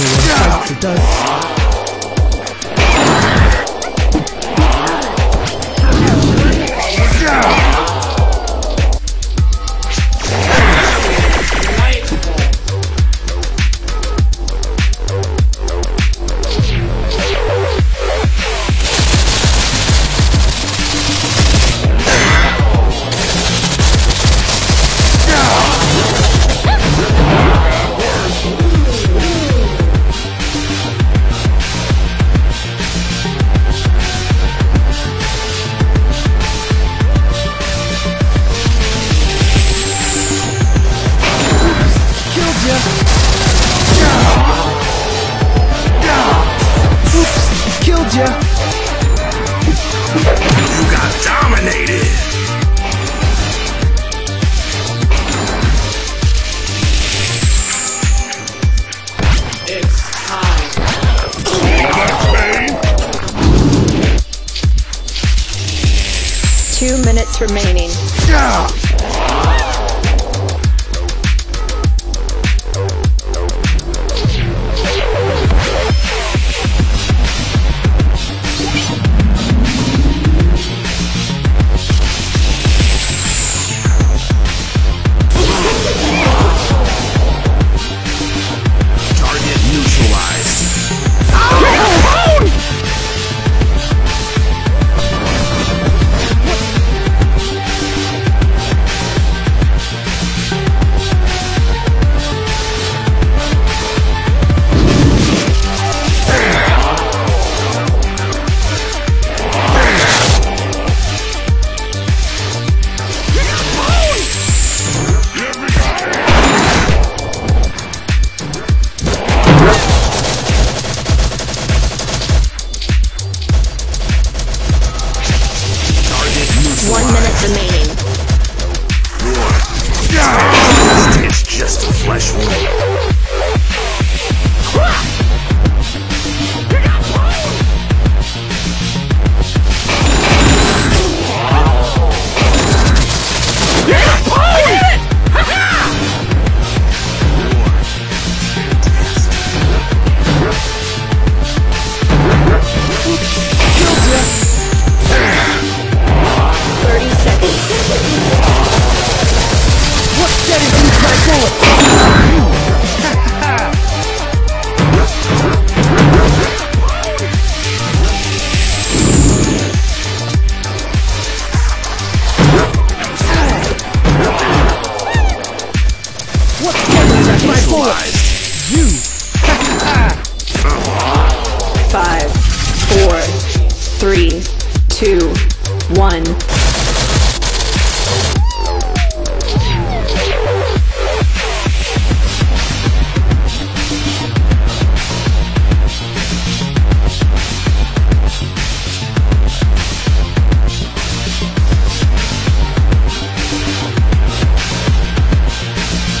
Yeah. to. Killed ya. You got dominated! It's time. Two minutes remaining. Target three, two, one.